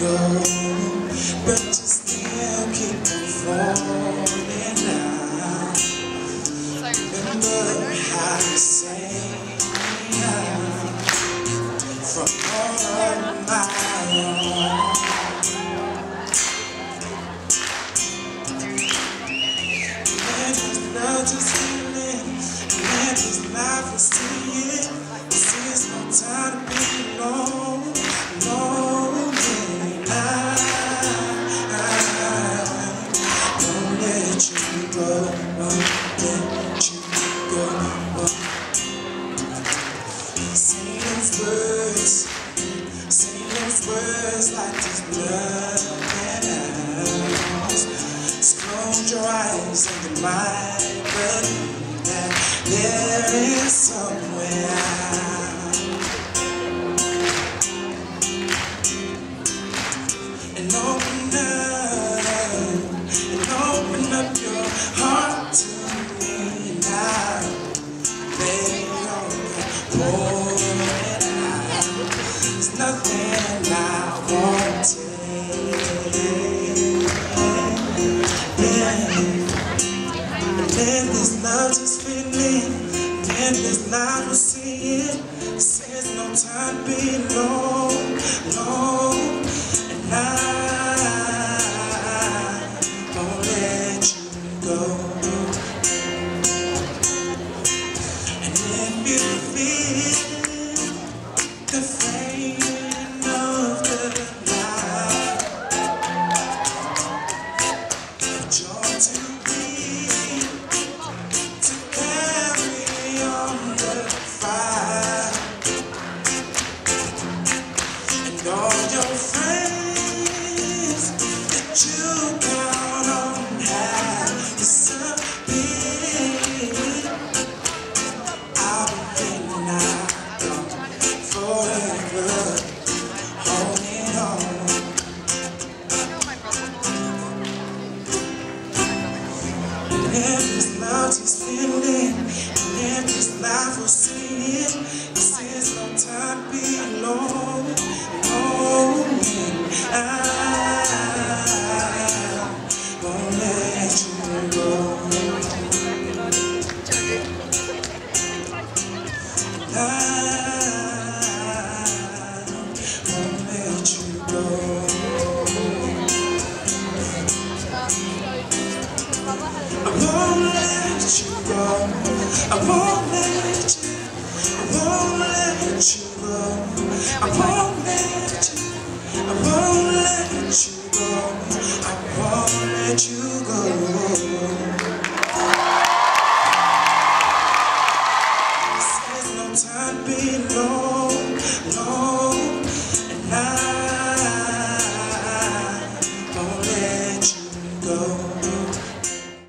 go, but just there is somewhere out. And open up, and open up your heart to me now. Pour out. There's nothing I won't take. and this light we're seeing says no time below. won't let you go. I won't let you. I won't let you go. I won't let you. I won't let you go. I won't let you go.